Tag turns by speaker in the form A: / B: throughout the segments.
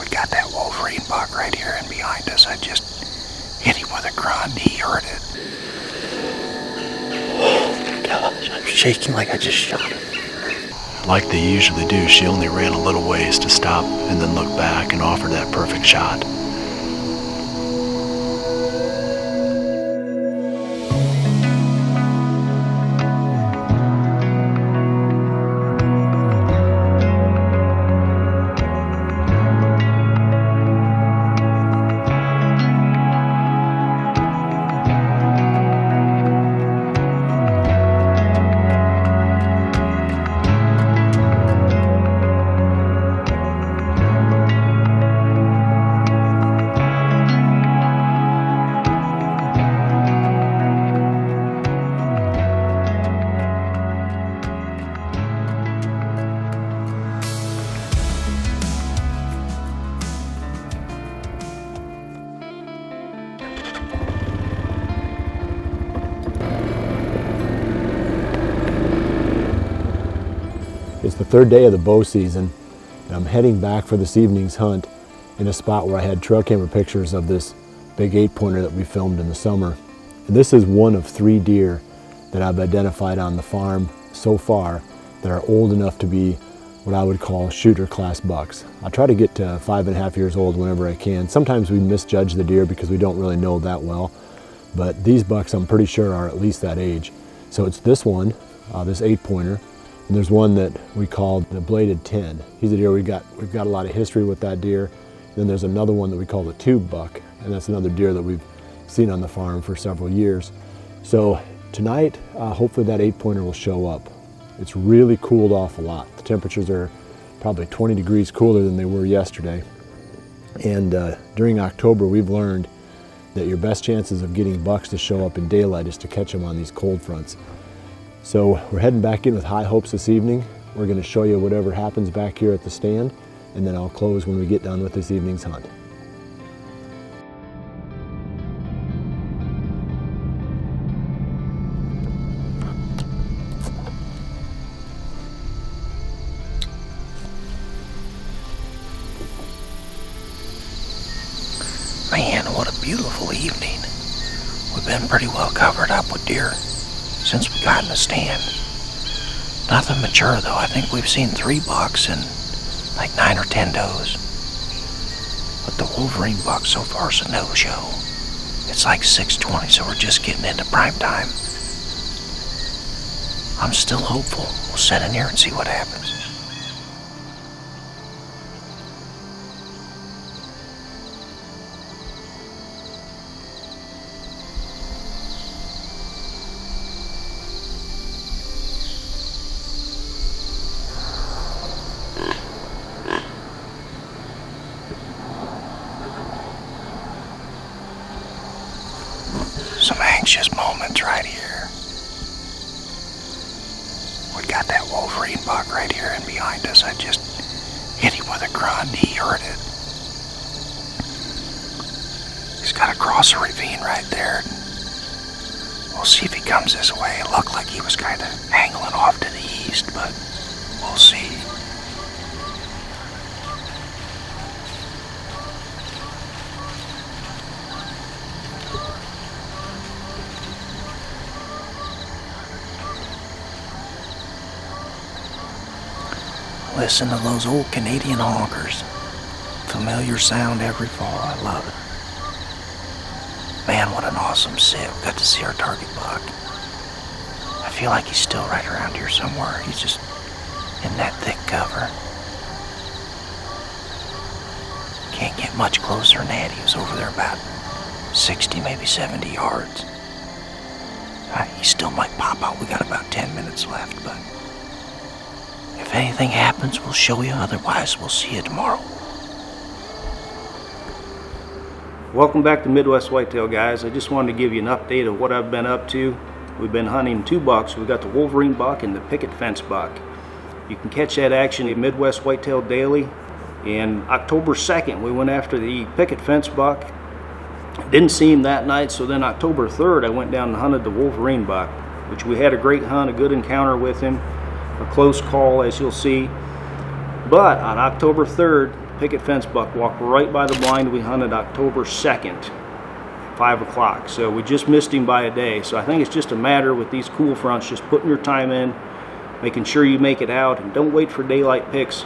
A: We got that Wolverine buck right here and behind us. I just hit him with a grunt. He heard it.
B: Oh gosh, I'm shaking like I just shot him.
C: Like they usually do, she only ran a little ways to stop and then look back and offer that perfect shot.
D: It's the third day of the bow season, and I'm heading back for this evening's hunt in a spot where I had trail camera pictures of this big eight pointer that we filmed in the summer. And this is one of three deer that I've identified on the farm so far that are old enough to be what I would call shooter class bucks. I try to get to five and a half years old whenever I can. Sometimes we misjudge the deer because we don't really know that well, but these bucks I'm pretty sure are at least that age. So it's this one, uh, this eight pointer, and there's one that we call the bladed 10. He's a deer we've got, we've got a lot of history with that deer. Then there's another one that we call the tube buck, and that's another deer that we've seen on the farm for several years. So tonight, uh, hopefully that eight pointer will show up. It's really cooled off a lot. The temperatures are probably 20 degrees cooler than they were yesterday. And uh, during October, we've learned that your best chances of getting bucks to show up in daylight is to catch them on these cold fronts. So we're heading back in with high hopes this evening. We're going to show you whatever happens back here at the stand, and then I'll close when we get done with this evening's hunt.
A: Man, what a beautiful evening. We've been pretty well covered up with deer since we got in the stand. Nothing mature though. I think we've seen three bucks and like nine or ten does. But the Wolverine buck so far is a no-show. It's like 6:20, so we're just getting into prime time. I'm still hopeful. We'll set in here and see what happens. Right here. We got that Wolverine buck right here and behind us. I just hit him with a grunt. He heard it. He's got to cross a ravine right there. We'll see if he comes this way. It looked like he was kind of angling off to the east, but we'll see. Listen to those old Canadian honkers. Familiar sound every fall. I love it. Man, what an awesome sit. Got to see our target buck. I feel like he's still right around here somewhere. He's just in that thick cover. Can't get much closer than that. He was over there about 60, maybe 70 yards. Uh, he still might pop out. We got about 10 minutes left, but if anything happens, we'll show you. Otherwise, we'll see you tomorrow.
E: Welcome back to Midwest Whitetail guys. I just wanted to give you an update of what I've been up to. We've been hunting two bucks. We've got the Wolverine buck and the picket fence buck. You can catch that action at Midwest Whitetail Daily. And October 2nd, we went after the picket fence buck. Didn't see him that night, so then October 3rd, I went down and hunted the Wolverine buck, which we had a great hunt, a good encounter with him, a close call, as you'll see. But on October 3rd, picket fence buck walked right by the blind we hunted October 2nd, 5 o'clock. So we just missed him by a day. So I think it's just a matter with these cool fronts, just putting your time in, making sure you make it out, and don't wait for daylight picks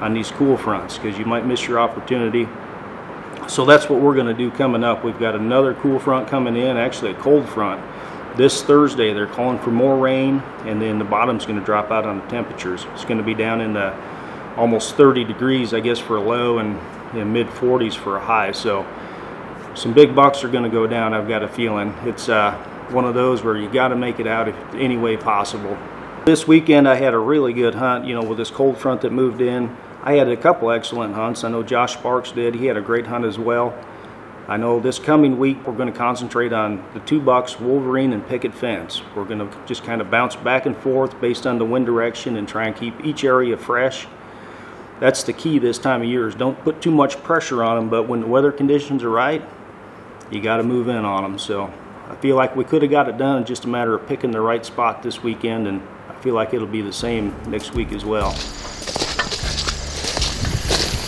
E: on these cool fronts because you might miss your opportunity. So that's what we're going to do coming up. We've got another cool front coming in, actually a cold front. This Thursday, they're calling for more rain, and then the bottom's going to drop out on the temperatures. It's going to be down in the almost 30 degrees, I guess, for a low, and in mid 40s for a high. So some big bucks are going to go down. I've got a feeling it's uh, one of those where you got to make it out if any way possible. This weekend, I had a really good hunt. You know, with this cold front that moved in, I had a couple excellent hunts. I know Josh Sparks did. He had a great hunt as well. I know this coming week we're going to concentrate on the two bucks, Wolverine and Picket Fence. We're going to just kind of bounce back and forth based on the wind direction and try and keep each area fresh. That's the key this time of year is don't put too much pressure on them, but when the weather conditions are right, you got to move in on them. So I feel like we could have got it done, just a matter of picking the right spot this weekend, and I feel like it'll be the same next week as well.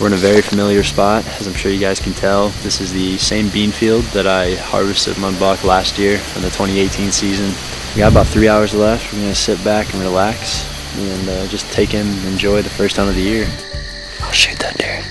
F: We're in a very familiar spot, as I'm sure you guys can tell. This is the same bean field that I harvested my buck last year in the 2018 season. We got about three hours left. We're gonna sit back and relax and uh, just take in and enjoy the first hunt of the year.
B: I'll shoot that deer.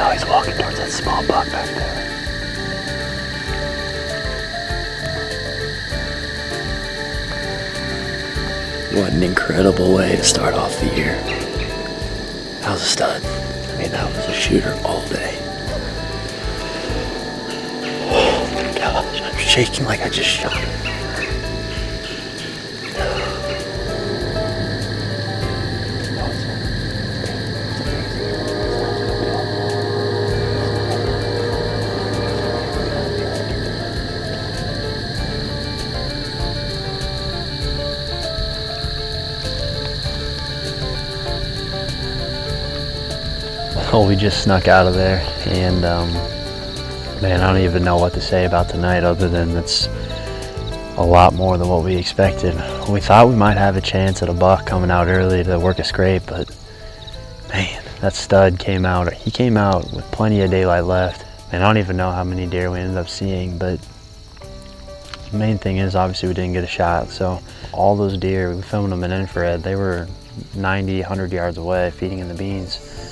B: I know he's walking towards that small buck back there. What an incredible way to start off the year. That was a stud. I mean, that was a shooter all day. Oh my gosh, I'm shaking like I just shot it.
F: Oh, we just snuck out of there, and um, man, I don't even know what to say about tonight other than it's a lot more than what we expected. We thought we might have a chance at a buck coming out early to work a scrape, but man, that stud came out. He came out with plenty of daylight left, and I don't even know how many deer we ended up seeing, but the main thing is obviously we didn't get a shot. So all those deer, we filmed them in infrared. They were 90, 100 yards away feeding in the beans.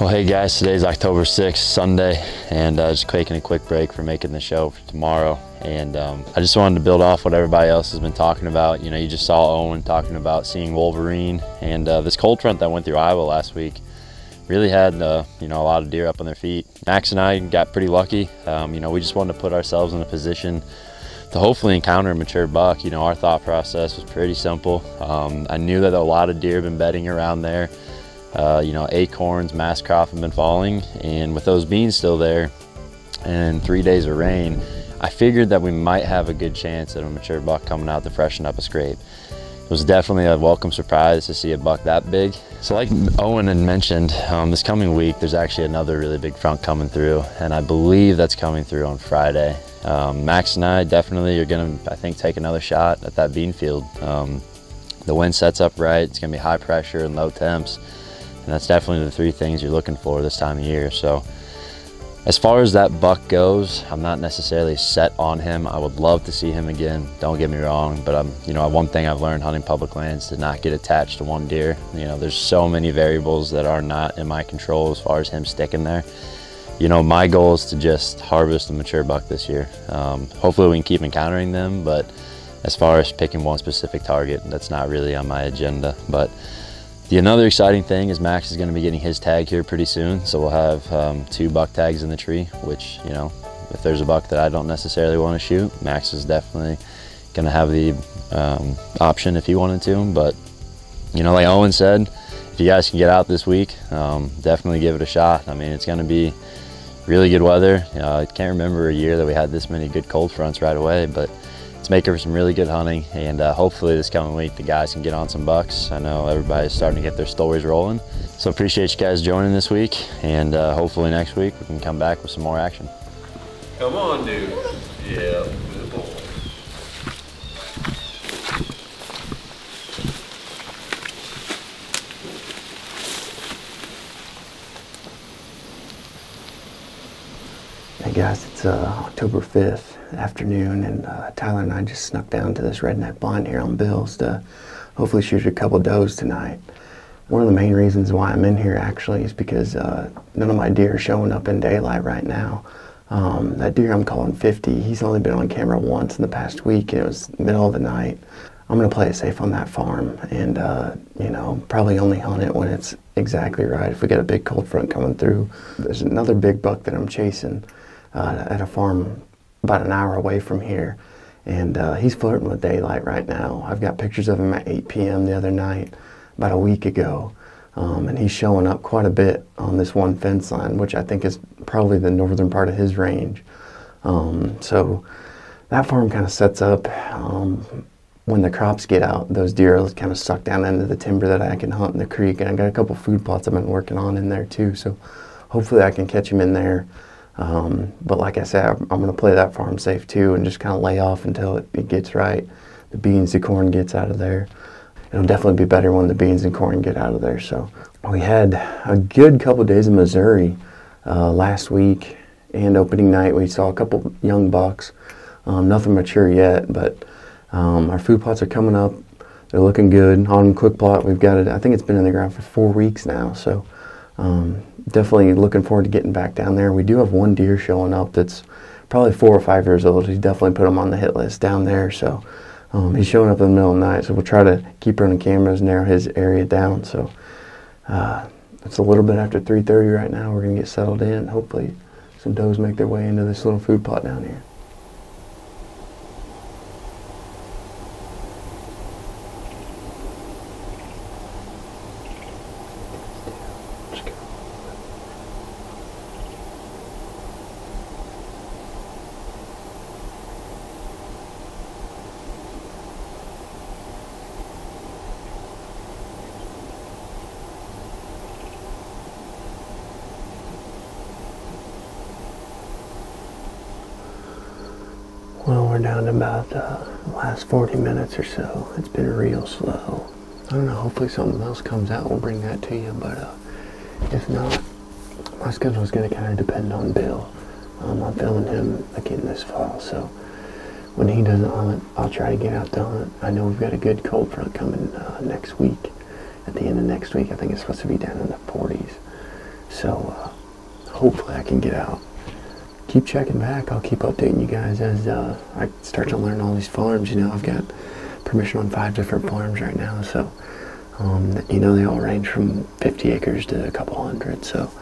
G: Well, hey guys, today's October 6th, Sunday, and uh, just taking a quick break for making the show for tomorrow. And um, I just wanted to build off what everybody else has been talking about. You know, you just saw Owen talking about seeing Wolverine, and uh, this cold front that went through Iowa last week really had, uh, you know, a lot of deer up on their feet. Max and I got pretty lucky. Um, you know, we just wanted to put ourselves in a position to hopefully encounter a mature buck. You know, our thought process was pretty simple. Um, I knew that a lot of deer have been bedding around there. Uh, you know, acorns, mast crop have been falling, and with those beans still there and three days of rain, I figured that we might have a good chance at a mature buck coming out to freshen up a scrape. It was definitely a welcome surprise to see a buck that big. So like Owen had mentioned, um, this coming week, there's actually another really big front coming through, and I believe that's coming through on Friday. Um, Max and I definitely are gonna, I think, take another shot at that bean field. Um, the wind sets up right, it's gonna be high pressure and low temps. And that's definitely the three things you're looking for this time of year. So as far as that buck goes, I'm not necessarily set on him. I would love to see him again. Don't get me wrong, but I'm, you know, one thing I've learned hunting public lands to not get attached to one deer. You know, there's so many variables that are not in my control as far as him sticking there. You know, my goal is to just harvest a mature buck this year. Um, hopefully we can keep encountering them, but as far as picking one specific target, that's not really on my agenda. But the another exciting thing is Max is going to be getting his tag here pretty soon, so we'll have um, two buck tags in the tree. Which you know, if there's a buck that I don't necessarily want to shoot, Max is definitely going to have the um, option if he wanted to. But you know, like Owen said, if you guys can get out this week, um, definitely give it a shot. I mean, it's going to be really good weather. Uh, I can't remember a year that we had this many good cold fronts right away, but let's make it for some really good hunting. And uh, hopefully this coming week, the guys can get on some bucks. I know everybody's starting to get their stories rolling. So appreciate you guys joining this week. And uh, hopefully next week we can come back with some more action.
H: Come on, dude. Yeah, good boy.
I: Hey guys, it's uh, October 5th afternoon, and uh, Tyler and I just snuck down to this redneck blind here on Bill's to hopefully shoot a couple does tonight. One of the main reasons why I'm in here actually is because uh, none of my deer are showing up in daylight right now. Um, that deer I'm calling 50, he's only been on camera once in the past week, and it was middle of the night. I'm gonna play it safe on that farm, and uh, you know probably only hunt it when it's exactly right. If we get a big cold front coming through, there's another big buck that I'm chasing uh, at a farm about an hour away from here, and uh, he's flirting with daylight right now. I've got pictures of him at 8 p.m. the other night, about a week ago, um, and he's showing up quite a bit on this one fence line, which I think is probably the northern part of his range. Um, so that farm kind of sets up. Um, when the crops get out, those deer are kind of sucked down into the timber that I can hunt in the creek, and I got a couple food plots I've been working on in there too. So hopefully I can catch him in there. Um, but like I said, I'm, I'm going to play that farm safe too, and just kind of lay off until it, it gets right. The beans, the corn gets out of there. It'll definitely be better when the beans and corn get out of there. So we had a good couple days in Missouri uh, last week, and opening night we saw a couple young bucks. Um, nothing mature yet, but um, our food plots are coming up. They're looking good. On quick plot, we've got it. I think it's been in the ground for four weeks now. So um, definitely looking forward to getting back down there. We do have one deer showing up that's probably four or five years old. He's definitely put him on the hit list down there. So um, he's showing up in the middle of the night. So we'll try to keep running cameras, narrow his area down. So uh, it's a little bit after 3:30 right now. We're gonna get settled in. Hopefully, some does make their way into this little food plot down here. Well, we're down to about the last 40 minutes or so. It's been real slow. I don't know, hopefully something else comes out. We'll bring that to you, but uh, if not, my schedule is going to kind of depend on Bill. Um, I'm filming him again this fall, so when he doesn't hunt, I'll try to get out to hunt. I know we've got a good cold front coming uh, next week. At the end of next week, I think it's supposed to be down in the 40s. So uh, hopefully I can get out keep checking back. I'll keep updating you guys as uh, I start to learn all these farms. You know, I've got permission on five different farms right now, so um, you know they all range from 50 acres to a couple hundred. So,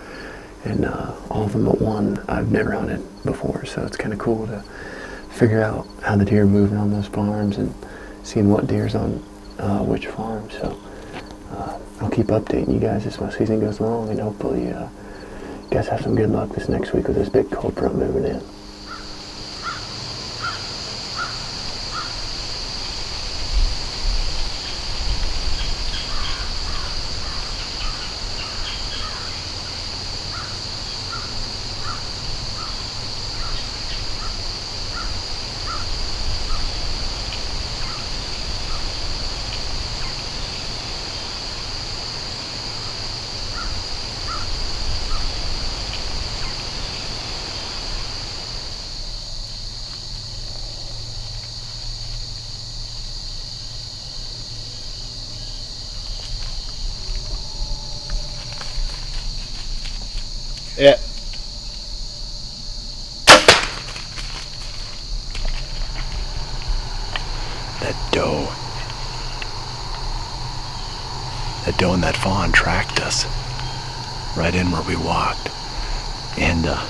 I: and uh, all of them but one I've never hunted before, so it's kind of cool to figure out how the deer are moving on those farms and seeing what deer's on uh, which farm. So. Uh, I'll keep updating you guys as my season goes along, and hopefully, uh, guys have some good luck this next week with this big cold front moving in.
C: Yeah. That doe. That doe and that fawn tracked us right in where we walked. And uh,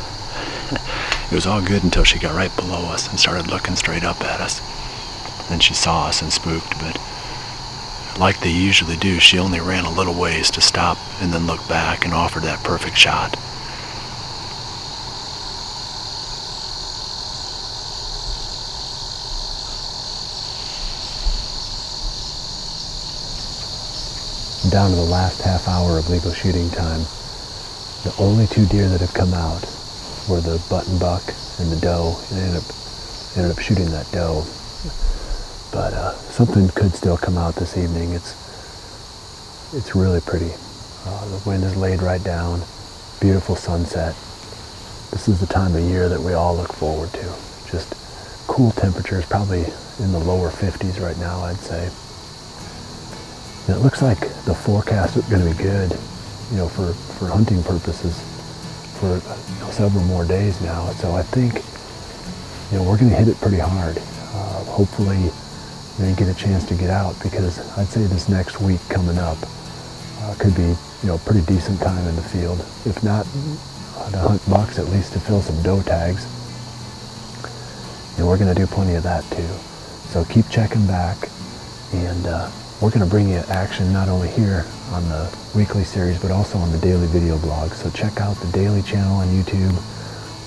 C: it was all good until she got right below us and started looking straight up at us. Then she saw us and spooked, but like they usually do, she only ran a little ways to stop and then look back and offer that perfect shot.
D: Down to the last half hour of legal shooting time, the only two deer that have come out were the button buck and the doe, and ended up ended up shooting that doe. But uh, something could still come out this evening. It's it's really pretty. Uh, the wind is laid right down. Beautiful sunset. This is the time of year that we all look forward to. Just cool temperatures, probably in the lower 50s right now, I'd say. And it looks like the forecast is going to be good, you know, for, for hunting purposes for you know, several more days now. So I think, you know, we're going to hit it pretty hard. Uh, hopefully, you, know, you get a chance to get out because I'd say this next week coming up uh, could be, you know, a pretty decent time in the field. If not uh, to hunt bucks, at least to fill some doe tags. And we're going to do plenty of that too. So keep checking back and uh, we're going to bring you action not only here on the weekly series, but also on the daily video blog. So check out the daily channel on YouTube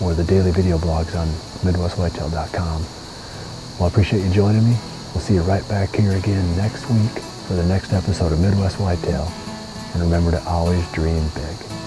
D: or the daily video blogs on MidwestWhitetail.com. Well, I appreciate you joining me. We'll see you right back here again next week for the next episode of Midwest Whitetail. And remember to always dream big.